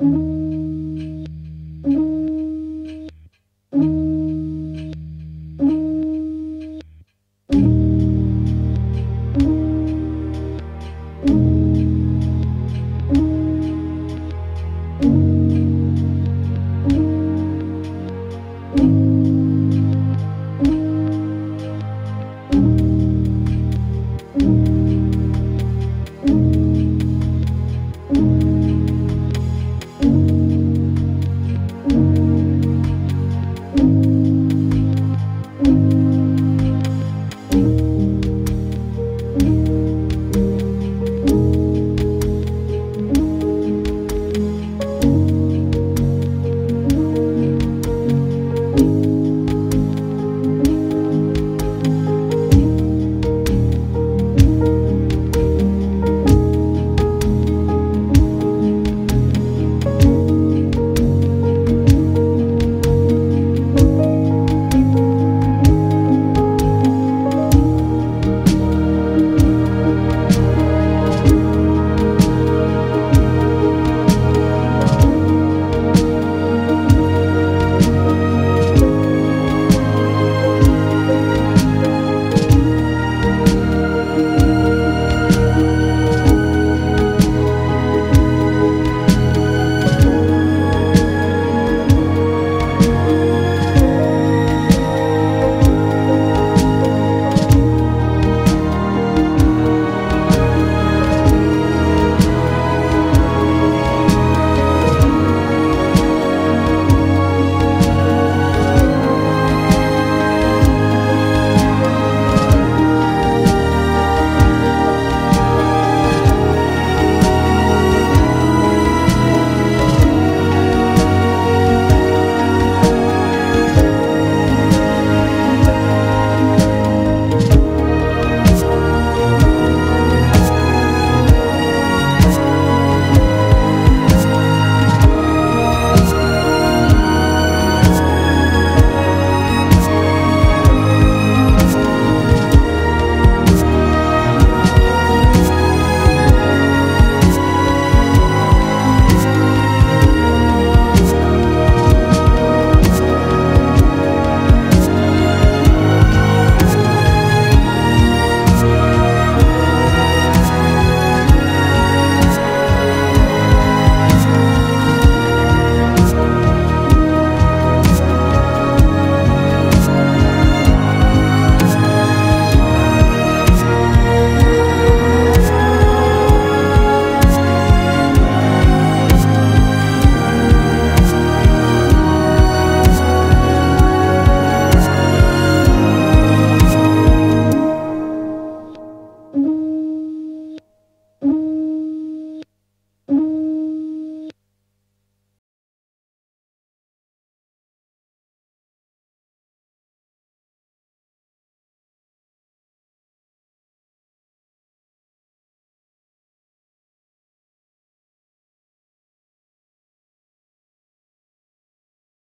Mm-hmm.